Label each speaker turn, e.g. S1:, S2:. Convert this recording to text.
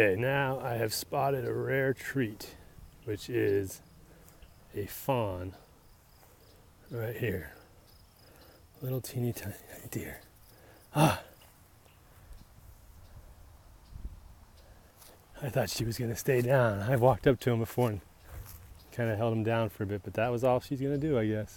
S1: Okay, now I have spotted a rare treat, which is a fawn right here. Little teeny tiny deer. Ah! I thought she was going to stay down. I've walked up to him before and kind of held him down for a bit, but that was all she's going to do, I guess.